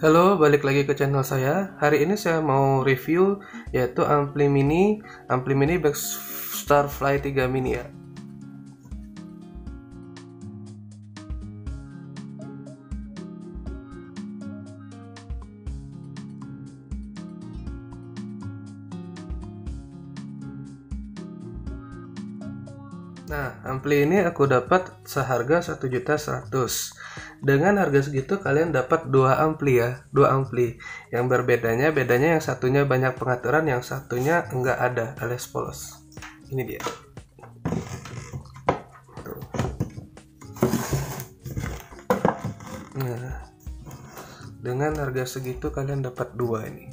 Halo, balik lagi ke channel saya. Hari ini saya mau review yaitu ampli mini, ampli mini Backstar Fly 3 mini ya. Nah, ampli ini aku dapat seharga 1.100. Dengan harga segitu kalian dapat dua ampli ya, dua ampli. Yang berbedanya bedanya yang satunya banyak pengaturan, yang satunya enggak ada alias polos. Ini dia. Nah, dengan harga segitu kalian dapat dua ini.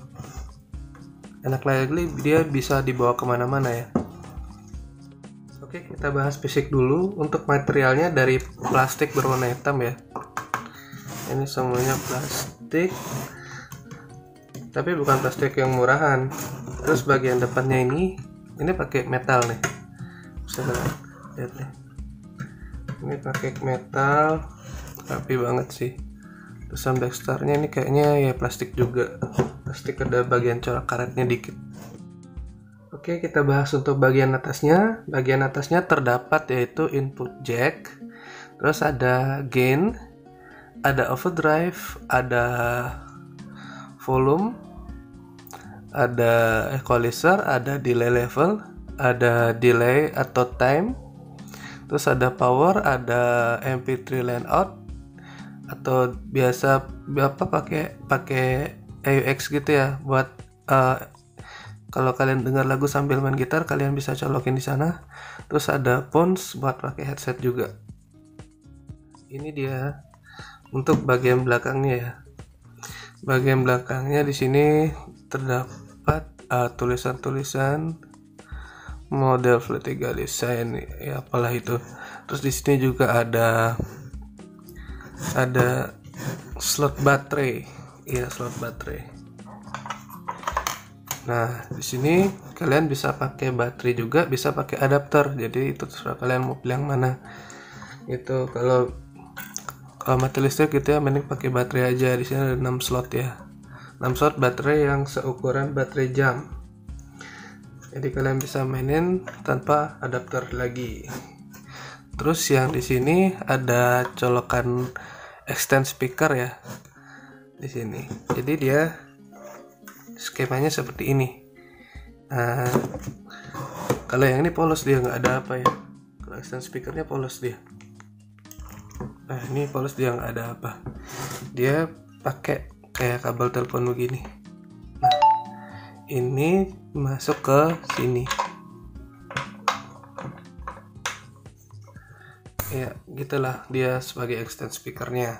Enak lagi dia bisa dibawa ke mana-mana ya. Oke, kita bahas fisik dulu. Untuk materialnya dari plastik berwarna hitam ya. Ini semuanya plastik. Tapi bukan plastik yang murahan. Terus bagian depannya ini, ini pakai metal nih. Bisa lihat nih. Ini pakai metal, rapi banget sih. Terusan backstarnya ini kayaknya ya plastik juga. Plastik ada bagian corak karetnya dikit. Oke, kita bahas untuk bagian atasnya. Bagian atasnya terdapat yaitu input jack, terus ada gain, ada overdrive, ada volume, ada equalizer, ada delay level, ada delay atau time, terus ada power, ada MP3 line out atau biasa apa pakai pakai AUX gitu ya buat uh, kalau kalian dengar lagu sambil main gitar kalian bisa colokin di sana. Terus ada pons buat pakai headset juga. Ini dia. Untuk bagian belakangnya ya. Bagian belakangnya di sini terdapat tulisan tulisan-tulisan model 3 design ya apalah itu. Terus di sini juga ada ada slot baterai. Ya slot baterai Nah, di sini kalian bisa pakai baterai juga, bisa pakai adapter. Jadi itu terserah kalian mau pilih yang mana. Itu kalau kalau mati listrik gitu ya mending pakai baterai aja. Di sini ada 6 slot ya. 6 slot baterai yang seukuran baterai jam. Jadi kalian bisa mainin tanpa adapter lagi. Terus yang di sini ada colokan extend speaker ya. Di sini. Jadi dia skemanya seperti ini. Nah kalau yang ini polos dia nggak ada apa ya. Kalau extend speakernya polos dia. Nah ini polos dia nggak ada apa. Dia pakai kayak kabel telepon begini. Nah ini masuk ke sini. Ya gitulah dia sebagai extend speakernya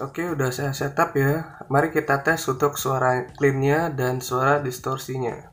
Oke, udah saya setup ya. Mari kita tes untuk suara cleannya dan suara distorsinya.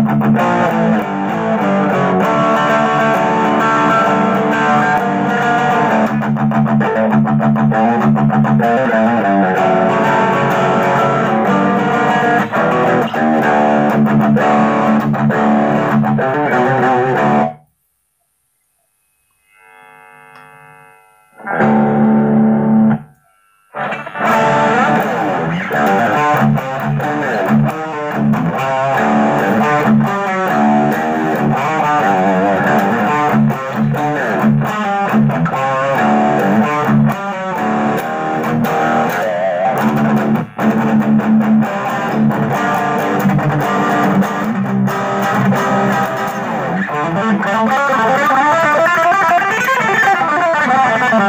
Oke,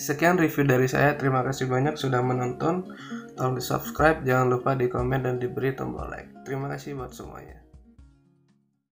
sekian review dari saya. Terima kasih banyak sudah menonton. Tolong di subscribe, jangan lupa di komen dan diberi tombol like. Terima kasih buat semuanya.